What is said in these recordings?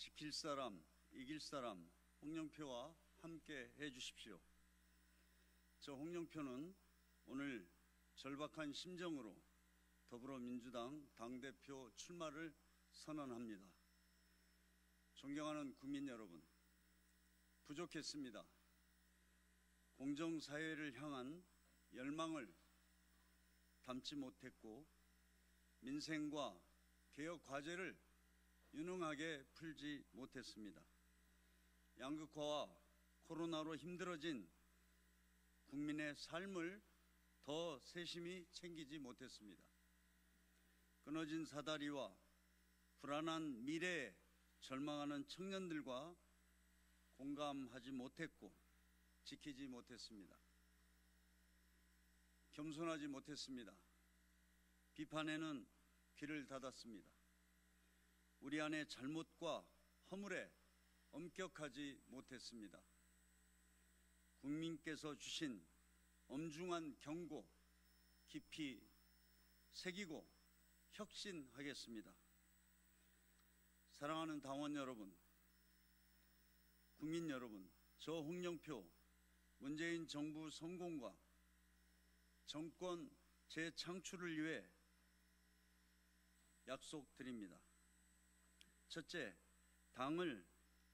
지킬 사람, 이길 사람 홍영표와 함께 해 주십시오. 저 홍영표는 오늘 절박한 심정으로 더불어민주당 당대표 출마를 선언합니다. 존경하는 국민 여러분, 부족했습니다. 공정사회를 향한 열망을 담지 못했고 민생과 개혁 과제를 유능하게 풀지 못했습니다. 양극화와 코로나로 힘들어진 국민의 삶을 더 세심히 챙기지 못했습니다. 끊어진 사다리와 불안한 미래에 절망하는 청년들과 공감하지 못했고 지키지 못했습니다. 겸손하지 못했습니다. 비판에는 귀를 닫았습니다. 우리 안의 잘못과 허물에 엄격하지 못했습니다. 국민께서 주신 엄중한 경고 깊이 새기고 혁신하겠습니다. 사랑하는 당원 여러분, 국민 여러분, 저 홍영표 문재인 정부 성공과 정권 재창출을 위해 약속드립니다. 첫째, 당을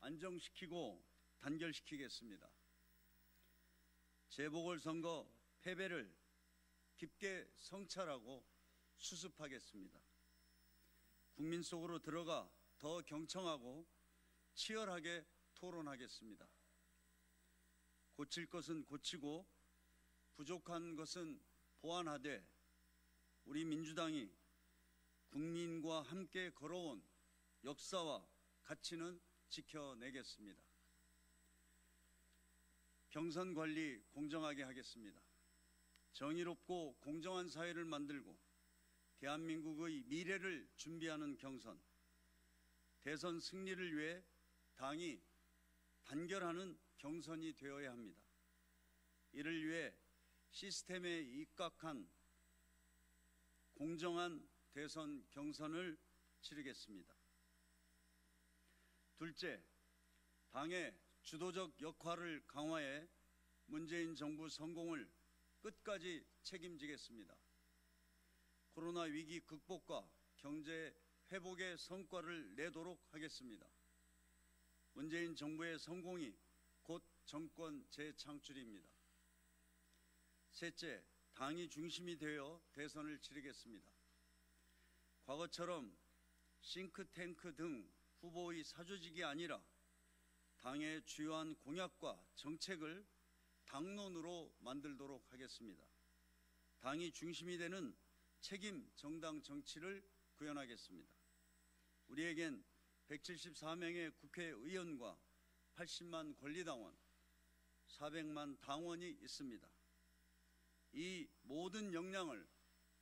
안정시키고 단결시키겠습니다. 재보궐선거 패배를 깊게 성찰하고 수습하겠습니다. 국민 속으로 들어가 더 경청하고 치열하게 토론하겠습니다. 고칠 것은 고치고 부족한 것은 보완하되 우리 민주당이 국민과 함께 걸어온 역사와 가치는 지켜내겠습니다. 경선 관리 공정하게 하겠습니다. 정의롭고 공정한 사회를 만들고 대한민국의 미래를 준비하는 경선, 대선 승리를 위해 당이 단결하는 경선이 되어야 합니다. 이를 위해 시스템에 입각한 공정한 대선 경선을 치르겠습니다. 둘째, 당의 주도적 역할을 강화해 문재인 정부 성공을 끝까지 책임지겠습니다. 코로나 위기 극복과 경제 회복의 성과를 내도록 하겠습니다. 문재인 정부의 성공이 곧 정권 재창출입니다. 셋째, 당이 중심이 되어 대선을 치르겠습니다. 과거처럼 싱크탱크 등 후보의 사조직이 아니라 당의 주요한 공약과 정책을 당론으로 만들도록 하겠습니다. 당이 중심이 되는 책임 정당 정치를 구현하겠습니다. 우리에겐 174명의 국회의원과 80만 권리당원, 400만 당원이 있습니다. 이 모든 역량을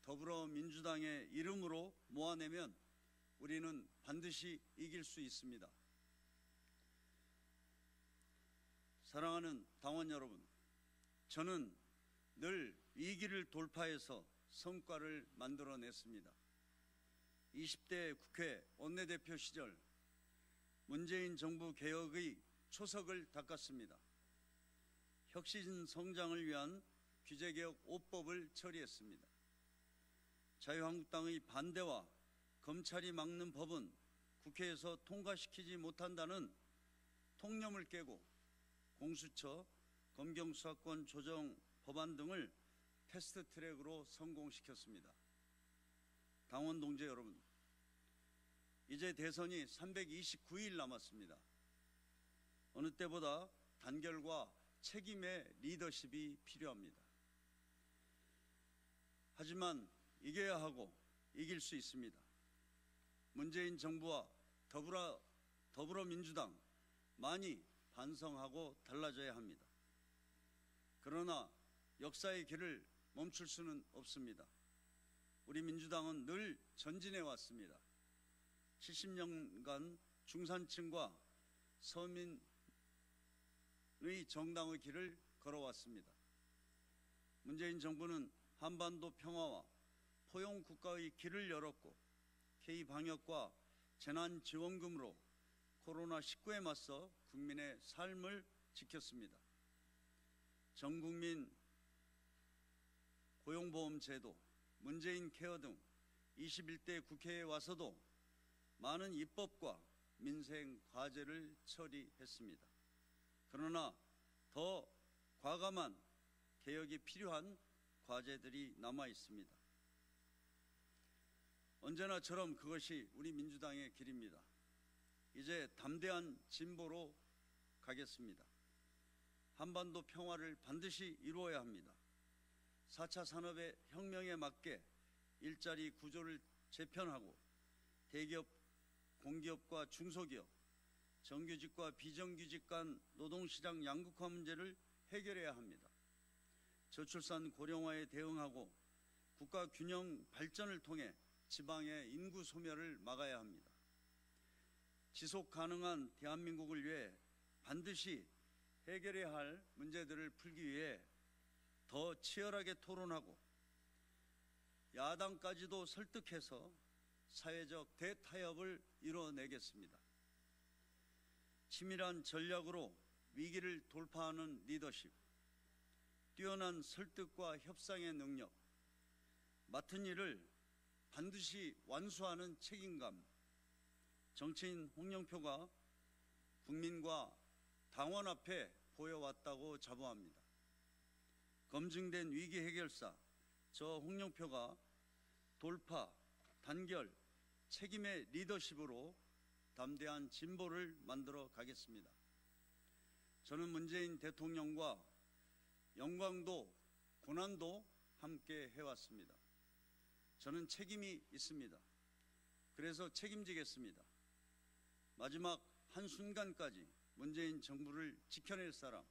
더불어민주당의 이름으로 모아내면 우리는 반드시 이길 수 있습니다. 사랑하는 당원 여러분, 저는 늘 위기를 돌파해서 성과를 만들어냈습니다. 20대 국회 원내대표 시절 문재인 정부 개혁의 초석을 닦았습니다. 혁신 성장을 위한 규제개혁 5법을 처리했습니다. 자유한국당의 반대와 검찰이 막는 법은 국회에서 통과시키지 못한다는 통념을 깨고 공수처, 검경수사권 조정 법안 등을 패스트 트랙으로 성공시켰습니다. 당원 동지 여러분, 이제 대선이 329일 남았습니다. 어느 때보다 단결과 책임의 리더십이 필요합니다. 하지만 이겨야 하고 이길 수 있습니다. 문재인 정부와 더불어, 더불어민주당 많이 반성하고 달라져야 합니다. 그러나 역사의 길을 멈출 수는 없습니다. 우리 민주당은 늘 전진해 왔습니다. 70년간 중산층과 서민의 정당의 길을 걸어왔습니다. 문재인 정부는 한반도 평화와 포용 국가의 길을 열었고 K 방역과 재난 지원금으로 코로나19에 맞서 국민의 삶을 지켰습니다. 전 국민 고용보험 제도, 문재인 케어 등 21대 국회에 와서도 많은 입법과 민생 과제를 처리했습니다. 그러나 더 과감한 개혁이 필요한 과제들이 남아 있습니다. 언제나처럼 그것이 우리 민주당의 길입니다. 이제 담대한 진보로 가겠습니다. 한반도 평화를 반드시 이루어야 합니다. 4차 산업의 혁명에 맞게 일자리 구조를 재편하고 대기업, 공기업과 중소기업, 정규직과 비정규직 간 노동시장 양극화 문제를 해결해야 합니다. 저출산 고령화에 대응하고 국가 균형 발전을 통해 지방의 인구 소멸을 막아야 합니다. 지속 가능한 대한민국을 위해 반드시 해결해야 할 문제들을 풀기 위해 더 치열하게 토론하고 야당까지도 설득해서 사회적 대타협을 이뤄내겠습니다. 치밀한 전략으로 위기를 돌파하는 리더십, 뛰어난 설득과 협상의 능력, 맡은 일을 반드시 완수하는 책임감, 정치인 홍영표가 국민과 당원 앞에 보여왔다고 자부합니다. 검증된 위기 해결사 저 홍영표가 돌파, 단결, 책임의 리더십으로 담대한 진보를 만들어 가겠습니다. 저는 문재인 대통령과 영광도 고난도 함께 해왔습니다. 저는 책임이 있습니다. 그래서 책임지겠습니다. 마지막 한순간까지 문재인 정부를 지켜낼 사람,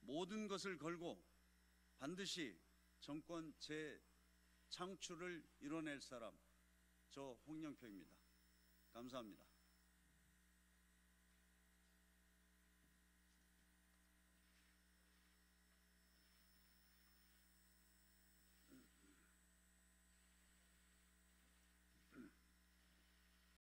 모든 것을 걸고 반드시 정권 재창출을 이뤄낼 사람, 저 홍영표입니다. 감사합니다.